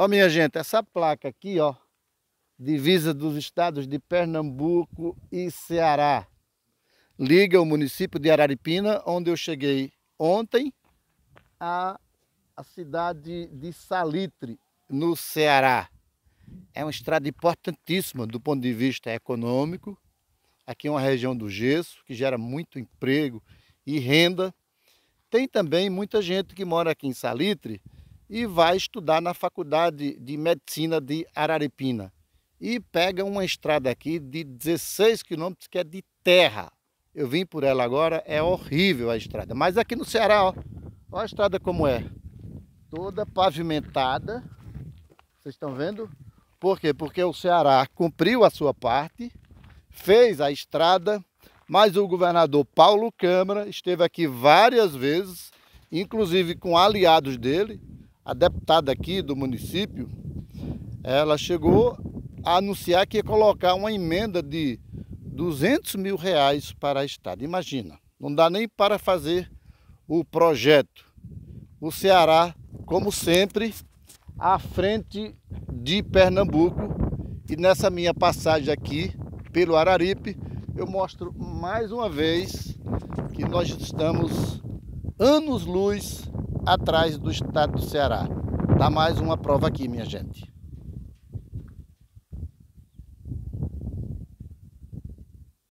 Ó, minha gente, essa placa aqui, ó, divisa dos estados de Pernambuco e Ceará. Liga o município de Araripina, onde eu cheguei ontem, a, a cidade de Salitre, no Ceará. É uma estrada importantíssima do ponto de vista econômico. Aqui é uma região do gesso, que gera muito emprego e renda. Tem também muita gente que mora aqui em Salitre, e vai estudar na Faculdade de Medicina de Araripina. E pega uma estrada aqui de 16 quilômetros que é de terra. Eu vim por ela agora, é horrível a estrada. Mas aqui no Ceará, ó, a estrada como é. Toda pavimentada. Vocês estão vendo? Por quê? Porque o Ceará cumpriu a sua parte, fez a estrada, mas o governador Paulo Câmara esteve aqui várias vezes, inclusive com aliados dele, a deputada aqui do município, ela chegou a anunciar que ia colocar uma emenda de 200 mil reais para a estrada. Imagina, não dá nem para fazer o projeto. O Ceará, como sempre, à frente de Pernambuco. E nessa minha passagem aqui pelo Araripe, eu mostro mais uma vez que nós estamos anos-luz atrás do estado do Ceará. Dá mais uma prova aqui, minha gente.